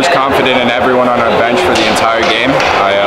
was confident in everyone on our bench for the entire game. I, uh,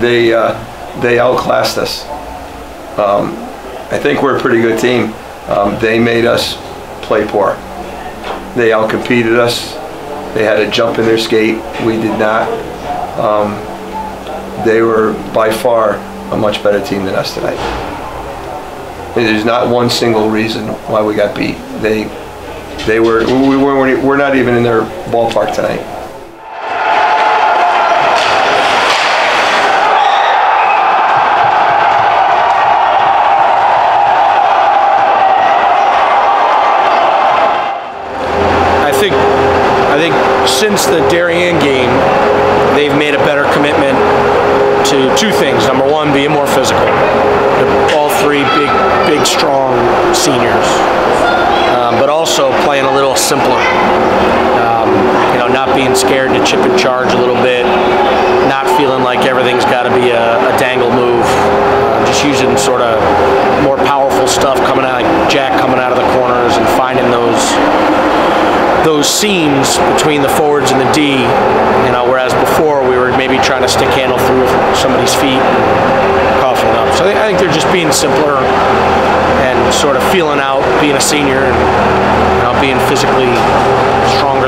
they uh, they outclassed us. Um, I think we're a pretty good team. Um, they made us play poor. They outcompeted us. They had a jump in their skate. We did not. Um, they were by far a much better team than us tonight. There's not one single reason why we got beat. They they were we weren't we're not even in their ballpark tonight. I think since the Darien game, they've made a better commitment to two things. Number one, being more physical. All three big, big, strong seniors, um, but also playing a little simpler. Um, you know, not being scared to chip and charge a little bit, not feeling like everything's got to be a, a dangle move. Uh, just using sort of more powerful stuff coming out, like Jack coming out of the corners and finding those those seams between the forwards and the D, you know, whereas before we were maybe trying to stick handle through somebody's feet, coughing up. So I think, I think they're just being simpler and sort of feeling out being a senior and you know, being physically stronger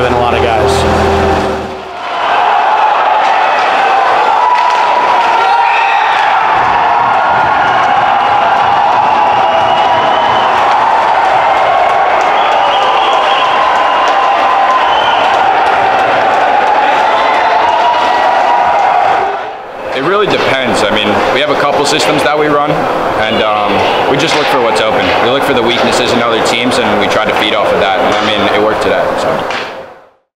really depends. I mean, we have a couple systems that we run, and um, we just look for what's open. We look for the weaknesses in other teams, and we try to feed off of that. And I mean, it worked today. So.